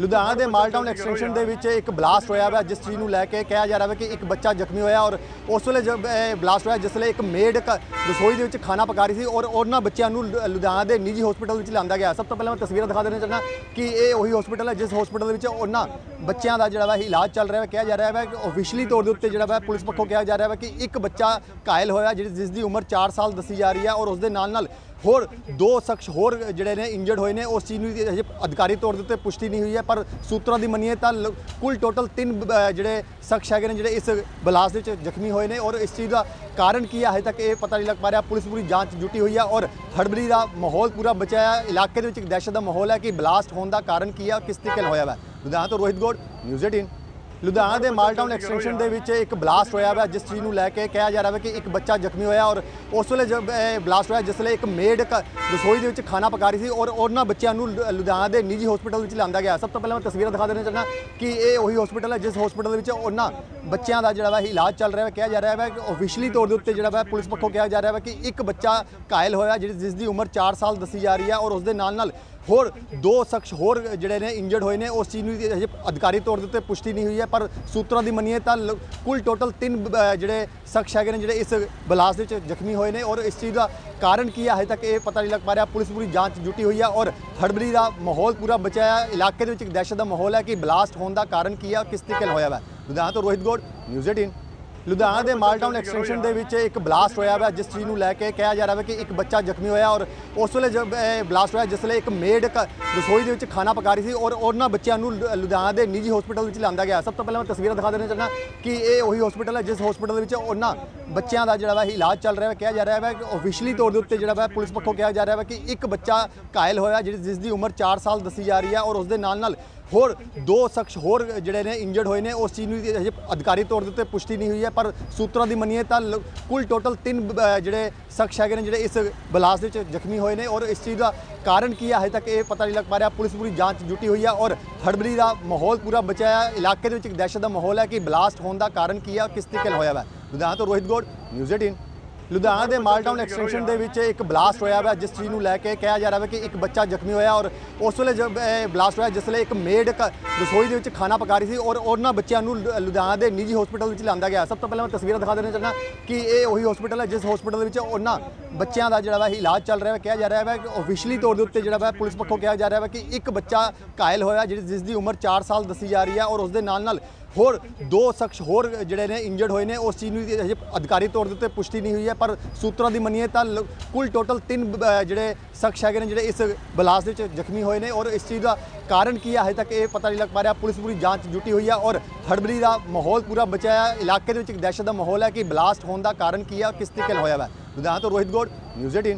ਲੁਧਿਆਣਾ ਦੇ ਮਾਲਟਾਊਨ ਐਕਸਟੈਂਸ਼ਨ ਦੇ ਵਿੱਚ ਇੱਕ ਬਲਾਸਟ ਹੋਇਆ ਵਾ, ਜਿਸ ਚੀਜ਼ ਨੂੰ ਲੈ ਕੇ ਕਿਹਾ ਜਾ ਰਿਹਾ ਹੈ ਕਿ ਇੱਕ ਬੱਚਾ ਜ਼ਖਮੀ ਹੋਇਆ ਔਰ ਉਸ ਵੇਲੇ ਜਦ ਇਹ ਬਲਾਸਟ ਹੋਇਆ, ਜਿਸ ਵੇਲੇ ਇੱਕ ਮੇਡ ਰਸੋਈ ਦੇ ਵਿੱਚ ਖਾਣਾ ਪਕਾ ਰਹੀ ਸੀ ਔਰ ਉਹਨਾਂ ਬੱਚਿਆਂ ਨੂੰ ਲੁ- ਲੁਧਿਆਣਾ ਦੇ ਨਿੱਜੀ ਹਸਪੀਟਲ ਵਿੱਚ ਲਿਆਂਦਾ ਗਿਆ। ਸਭ ਤੋਂ ਪਹਿਲਾਂ ਮੈਂ ਤਸਵੀਰਾਂ ਦਿਖਾ ਦੇਣਾ ਚਾਹੁੰਦਾ ਕਿ ਇਹ ਉਹੀ ਹਸਪੀਟਲ ਹੈ, ਜਿਸ ਹਸਪੀਟਲ ਦੇ ਵਿੱਚ ਉਹਨਾਂ ਬੱਚਿਆਂ ਦਾ ਜਿਹੜਾ ਵਾ ਇਲਾਜ ਚੱਲ ਰਿਹਾ ਹੈ ਕਿਹਾ ਜਾ ਰਿਹਾ ਹੈ ਕਿ ਆਫੀਸ਼ੀਅਲੀ ਤੌਰ ਦੇ ਉੱਤੇ ਜਿਹੜਾ ਵਾ ਪੁਲਿਸ ਪੱਖੋਂ ਕਿਹਾ ਜਾ ਰਿਹਾ ਹੈ ਕਿ ਇੱਕ ਬੱਚਾ ਘਾਇਲ ਹੋਇਆ ਜਿਸ ਜਿਸ ਦੀ ਉਮਰ 4 ਸਾਲ ਦੱਸੀ ਜਾ ਰਹੀ ਹੈ ਔਰ ਉਸ ਦੇ ਨਾਲ ਨਾਲ ਹੋਰ ਦੋ ਸ਼ਖਸ ਹੋਰ ਜਿਹੜੇ ਨੇ ਇੰਜਰਡ ਹੋਏ ਨੇ, ਉਸ ਚੀਜ਼ ਨੂੰ ਹਜੇ ਅਧਿਕਾਰੀ ਤੌਰ ਦੇ ਉੱਤੇ ਪੁਸ਼ਟੀ ਨਹੀਂ ਹੋਈ ਹੈ, ਪਰ ਸੂਤਰਾਂ ਦੀ ਮੰਨੀਏ ਤਾਂ ਲ- ਕੁੱਲ ਟੋਟਲ ਤਿੰਨ ਬ- ਜਿਹੜੇ ਸ਼ਖਸ ਹੈਗੇ ਨੇ, ਜਿਹੜੇ ਇਸ ਬਲਾਸਟ ਵਿੱਚ ਜ਼ਖਮੀ ਹੋਏ ਨੇ ਔਰ ਇਸ ਚੀਜ਼ ਦਾ ਕਾਰਨ ਕੀ ਹੈ, ਹਜੇ ਤੱਕ ਇਹ ਪਤਾ ਨਹੀਂ ਲੱਗ ਪਾ ਰਿਹਾ। ਪੁਲਿਸ ਪੂਰੀ ਜਾਂਚ ਜੁਟੀ ਹੋਈ ਹੈ ਔਰ ਹੜਬੜੀ ਦਾ ਮਾਹੌਲ ਪੂਰਾ ਬਚਿਆ ਹੈ। ਇਲਾਕੇ ਦੇ ਵਿੱਚ ਇੱਕ ਦਹਿਸ਼ਤ ਦਾ ਮਾਹੌਲ ਹੈ ਕਿ ਬਲਾਸਟ ਹੋਣ ਦਾ ਕਾਰਨ ਕੀ ਹੈ ਕਿਸ ਤਰੀਕੇ ਨਾਲ ਹੋਇਆ ਵਾ। ਲੁਧਿਆਣਾ ਤੋਂ ਰੋਹਿਤ ਗੋਡ ਨਿਊਜ਼ 18 ਲੁਧਿਆਣਾ ਦੇ ਮਾਲਟਾਊਨ ਐਕਸਟੈਂਸ਼ਨ ਦੇ ਵਿੱਚ ਇੱਕ ਬਲਾਸਟ ਹੋਇਆ ਵਾ, ਜਿਸ ਚੀਜ਼ ਨੂੰ ਲੈ ਕੇ ਕਿਹਾ ਜਾ ਰਿਹਾ ਹੈ ਕਿ ਇੱਕ ਬੱਚਾ ਜ਼ਖਮੀ ਹੋਇਆ ਔਰ ਉਸ ਵੇਲੇ ਜਦ ਇਹ ਬਲਾਸਟ ਹੋਇਆ, ਜਿਸ ਵੇਲੇ ਇੱਕ ਮੇਡ ਰਸੋਈ ਦੇ ਵਿੱਚ ਖਾਣਾ ਪਕਾ ਰਹੀ ਸੀ ਔਰ ਉਹਨਾਂ ਬੱਚਿਆਂ ਨੂੰ ਲੁ- ਲੁਧਿਆਣਾ ਦੇ ਨਿੱਜੀ ਹਸਪੀਟਲ ਵਿੱਚ ਲਿਆਂਦਾ ਗਿਆ। ਸਭ ਤੋਂ ਪਹਿਲਾਂ ਮੈਂ ਤਸਵੀਰਾਂ ਦਿਖਾ ਦੇਣਾ ਚਾਹੁੰਦਾ ਕਿ ਇਹ ਉਹੀ ਹਸਪੀਟਲ ਹੈ, ਜਿਸ ਹਸਪੀਟਲ ਵਿੱਚ ਉਹਨਾਂ ਬੱਚਿਆਂ ਦਾ ਜਿਹੜਾ ਵਾ ਇਲਾਜ ਚੱਲ ਰਿਹਾ ਹੈ ਕਿਹਾ ਜਾ ਰਿਹਾ ਹੈ ਕਿ ਆਫੀਸ਼ੀਅਲੀ ਤੌਰ ਦੇ ਉੱਤੇ ਜਿਹੜਾ ਵਾ ਪੁਲਿਸ ਪੱਖੋਂ ਕਿਹਾ ਜਾ ਰਿਹਾ ਹੈ ਕਿ ਇੱਕ ਬੱਚਾ ਘਾਇਲ ਹੋਇਆ ਜਿਸ ਜਿਸ ਦੀ ਉਮਰ 4 ਸਾਲ ਦੱਸੀ ਜਾ ਰਹੀ ਹੈ ਔਰ ਉਸ ਦੇ ਨਾਲ ਨਾਲ ਹੋਰ ਦੋ ਸ਼ਖਸ ਹੋਰ ਜਿਹੜੇ ਨੇ ਇੰਜਰਡ ਹੋਏ ਨੇ, ਉਸ ਚੀਜ਼ ਨੂੰ ਹਜੇ ਅਧਿਕਾਰੀ ਤੌਰ ਦੇ ਉੱਤੇ ਪੁਸ਼ਟੀ ਨਹੀਂ ਹੋਈ ਹੈ, ਪਰ ਸੂਤਰਾਂ ਦੀ ਮੰਨੀਏ ਤਾਂ ਲ- ਕੁੱਲ ਟੋਟਲ ਤਿੰਨ ਬ- ਜਿਹੜੇ ਸ਼ਖਸ ਹੈਗੇ ਨੇ, ਜਿਹੜੇ ਇਸ ਬਲਾਸਟ ਵਿੱਚ ਜ਼ਖਮੀ ਹੋਏ ਨੇ ਔਰ ਇਸ ਚੀਜ਼ ਦਾ ਕਾਰਨ ਕੀ ਹੈ ਹਜੇ ਤੱਕ ਇਹ ਪਤਾ ਨਹੀਂ ਲੱਗ ਪਾ ਰਿਹਾ। ਪੁਲਿਸ ਪੂਰੀ ਜਾਂਚ ਜੁਟੀ ਹੋਈ ਹੈ ਔਰ ਹੜਬੜੀ ਦਾ ਮਾਹੌਲ ਪੂਰਾ ਬਚਿਆ ਹੈ ਇਲਾਕੇ ਦੇ ਵਿੱਚ ਇੱਕ ਦਹਿਸ਼ਤ ਦਾ ਮਾਹੌਲ ਹੈ ਕਿ ਬਲਾਸਟ ਹੋਣ ਦਾ ਕਾਰਨ ਕੀ ਹੈ ਕਿਸ ਤਰੀਕੇ ਨਾਲ ਹੋਇਆ ਵਾ? ਲੁਧਿਆਣਾ ਤੋਂ ਰੋਹਿਤ ਗੋਡ ਨਿਊਜ਼ 18 ਲੁਧਿਆਣਾ ਦੇ ਮਾਲਟਾਊਨ ਐਕਸਟੈਂਸ਼ਨ ਦੇ ਵਿੱਚ ਇੱਕ ਬਲਾਸਟ ਹੋਇਆ ਵਾ, ਜਿਸ ਚੀਜ਼ ਨੂੰ ਲੈ ਕੇ ਕਿਹਾ ਜਾ ਰਿਹਾ ਹੈ ਕਿ ਇੱਕ ਬੱਚਾ ਜ਼ਖਮੀ ਹੋਇਆ ਔਰ ਉਸ ਵੇਲੇ ਜਦ ਇਹ ਬਲਾਸਟ ਹੋਇਆ, ਜਿਸ ਵੇਲੇ ਇੱਕ ਮੇਡ ਰਸੋਈ ਦੇ ਵਿੱਚ ਖਾਣਾ ਪਕਾ ਰਹੀ ਸੀ ਔਰ ਉਹਨਾਂ ਬੱਚਿਆਂ ਨੂੰ ਲੁ- ਲੁਧਿਆਣਾ ਦੇ ਨਿੱਜੀ ਹਸਪੀਟਲ ਵਿੱਚ ਲਿਆਂਦਾ ਗਿਆ। ਸਭ ਤੋਂ ਪਹਿਲਾਂ ਮੈਂ ਤਸਵੀਰਾਂ ਦਿਖਾ ਦੇਣਾ ਚਾਹੁੰਦਾ ਕਿ ਇਹ ਉਹੀ ਹਸਪੀਟਲ ਹੈ, ਜਿਸ ਹਸਪੀਟਲ ਦੇ ਵਿੱਚ ਉਹਨਾਂ ਬੱਚਿਆਂ ਦਾ ਜਿਹੜਾ ਵਾ ਇਲਾਜ ਚੱਲ ਰਿਹਾ ਹੈ ਕਿਹਾ ਜਾ ਰਿਹਾ ਹੈ ਕਿ ਆਫੀਸ਼ੀਅਲੀ ਤੌਰ ਦੇ ਉੱਤੇ ਜਿਹੜਾ ਵਾ ਪੁਲਿਸ ਪੱਖੋਂ ਕਿਹਾ ਜਾ ਰਿਹਾ ਹੈ ਕਿ ਇੱਕ ਬੱਚਾ ਘਾਇਲ ਹੋਇਆ ਜਿਸ ਜਿਸ ਦੀ ਉਮਰ 4 ਸਾਲ ਦੱਸੀ ਜਾ ਰਹੀ ਹੈ ਔਰ ਉਸ ਦੇ ਨਾਲ ਨਾਲ ਹੋਰ ਦੋ ਸ਼ਖਸ ਹੋਰ ਜਿਹੜੇ ਨੇ ਇੰਜਰਡ ਹੋਏ ਨੇ, ਉਸ ਚੀਜ਼ ਨੂੰ ਹਜੇ ਅਧਿਕਾਰੀ ਤੌਰ ਦੇ ਉੱਤੇ ਪੁਸ਼ਟੀ ਨਹੀਂ ਹੋਈ ਹੈ, ਪਰ ਸੂਤਰਾਂ ਦੀ ਮੰਨੀਏ ਤਾਂ ਲ- ਕੁੱਲ ਟੋਟਲ ਤਿੰਨ ਬ- ਜਿਹੜੇ ਸ਼ਖਸ ਹੈਗੇ ਨੇ, ਜਿਹੜੇ ਇਸ ਬਲਾਸਟ ਵਿੱਚ ਜ਼ਖਮੀ ਹੋਏ ਨੇ ਔਰ ਇਸ ਚੀਜ਼ ਦਾ ਕਾਰਨ ਕੀ ਹੈ, ਹਜੇ ਤੱਕ ਇਹ ਪਤਾ ਨਹੀਂ ਲੱਗ ਪਾ ਰਿਹਾ। ਪੁਲਿਸ ਪੂਰੀ ਜਾਂਚ ਜੁਟੀ ਹੋਈ ਹੈ ਔਰ ਹੜਬੜੀ ਦਾ ਮਾਹੌਲ ਪੂਰਾ ਬਚਿਆ ਇਲਾਕੇ ਦੇ ਵਿੱਚ ਇੱਕ ਦਹਿਸ਼ਤ ਦਾ ਮਾਹੌਲ ਹੈ ਕਿ ਬਲਾਸਟ ਹੋਣ ਦਾ ਕਾਰਨ ਕੀ ਹੈ, ਕਿਸ ਤਰੀਕੇ ਨਾਲ ਹੋਇਆ ਵਾ। ਲੁਧਿਆਣਾ ਤੋਂ ਰੋਹਿਤ ਗੋਡ, ਨਿਊਜ਼ 18 ਲੁਧਿਆਣਾ ਦੇ ਮਾਲਟਾਊਨ ਐਕਸਟੈਂਸ਼ਨ ਦੇ ਵਿੱਚ ਇੱਕ ਬਲਾਸਟ ਹੋਇਆ ਵਾ, ਜਿਸ ਚੀਜ਼ ਨੂੰ ਲੈ ਕੇ ਕਿਹਾ ਜਾ ਰਿਹਾ ਵਾ ਕਿ ਇੱਕ ਬੱਚਾ ਜ਼ਖਮੀ ਹੋਇਆ ਔਰ ਉਸ ਵੇਲੇ ਜਦ ਬਲਾਸਟ ਹੋਇਆ, ਜਿਸ ਵੇਲੇ ਇੱਕ ਮੇਡ ਰਸੋਈ ਦੇ ਵਿੱਚ ਖਾਣਾ ਪਕਾ ਰਹੀ ਸੀ ਔਰ ਉਹਨਾਂ ਬੱਚਿਆਂ ਨੂੰ ਲੁ- ਲੁਧਿਆਣਾ ਦੇ ਨਿੱਜੀ ਹਸਪੀਟਲ ਵਿੱਚ ਲਿਆਂਦਾ ਗਿਆ। ਸਭ ਤੋਂ ਪਹਿਲਾਂ ਮੈਂ ਤਸਵੀਰਾਂ ਦਿਖਾ ਦੇਣਾ ਚਾਹੁੰਦਾ ਕਿ ਇਹ ਉਹੀ ਹਸਪੀਟਲ ਹੈ, ਜਿਸ ਹਸਪੀਟਲ ਦੇ ਵਿੱਚ ਉਹਨਾਂ ਬੱਚਿਆਂ ਦਾ ਜਿਹੜਾ ਵਾ ਇਲਾਜ ਚੱਲ ਰਿਹਾ ਹੈ ਕਿਹਾ ਜਾ ਰਿਹਾ ਹੈ ਕਿ ਆਫੀਸ਼ੀਅਲੀ ਤੌਰ ਦੇ ਉੱਤੇ ਜਿਹੜਾ ਵਾ ਪੁਲਿਸ ਪੱਖੋਂ ਕਿਹਾ ਜਾ ਰਿਹਾ ਹੈ ਕਿ ਇੱਕ ਬੱਚਾ ਘਾਇਲ ਹੋਇਆ, ਜਿਸ ਜਿਸ ਦੀ ਉਮਰ 4 ਸਾਲ ਦੱਸੀ ਜਾ ਰਹੀ ਹੈ ਔਰ ਉਸ ਦੇ ਨਾਲ ਨਾਲ ਹੋਰ ਦੋ ਸ਼ਖਸ ਹੋਰ ਜਿਹੜੇ ਨੇ ਇੰਜਰਡ ਹੋਏ ਨੇ, ਉਸ ਚੀਜ਼ ਨੂੰ ਹਜੇ ਅਧਿਕਾਰੀ ਤੌਰ ਦੇ ਉੱਤੇ ਪੁਸ਼ਟੀ ਨਹੀਂ ਹੋਈ ਹੈ, ਪਰ ਸੂਤਰਾਂ ਦੀ ਮੰਨੀਏ ਤਾਂ ਲ- ਕੁੱਲ ਟੋਟਲ ਤਿੰਨ ਜਿਹੜੇ ਸ਼ਖਸ ਹੈਗੇ ਨੇ, ਜਿਹੜੇ ਇਸ ਬਲਾਸਟ ਵਿੱਚ ਜ਼ਖਮੀ ਹੋਏ ਨੇ ਔਰ ਇਸ ਚੀਜ਼ ਦਾ ਕਾਰਨ ਕੀ ਹੈ, ਹਜੇ ਤੱਕ ਇਹ ਪਤਾ ਨਹੀਂ ਲੱਗ ਪਾ ਰਿਹਾ। ਪੁਲਿਸ ਪੂਰੀ ਜਾਂਚ ਜੁਟੀ ਹੋਈ ਹੈ ਔਰ ਹੜਬੜੀ ਦਾ ਮਾਹੌਲ ਪੂਰਾ ਬਚਿਆ ਹੈ ਇਲਾਕੇ ਦੇ ਵਿੱਚ ਇੱਕ ਦਹਿਸ਼ਤ ਦਾ ਮਾਹੌਲ ਹੈ ਕਿ ਬਲਾਸਟ ਹੋਣ ਦਾ ਕਾਰਨ ਕੀ ਹੈ ਕਿਸ ਤਰੀਕੇ ਨਾਲ ਹੋਇਆ ਵਾ। ਲੁਧਿਆਣਾ ਤੋਂ ਰੋਹਿਤ ਗੋਡ ਨਿਊਜ਼ 18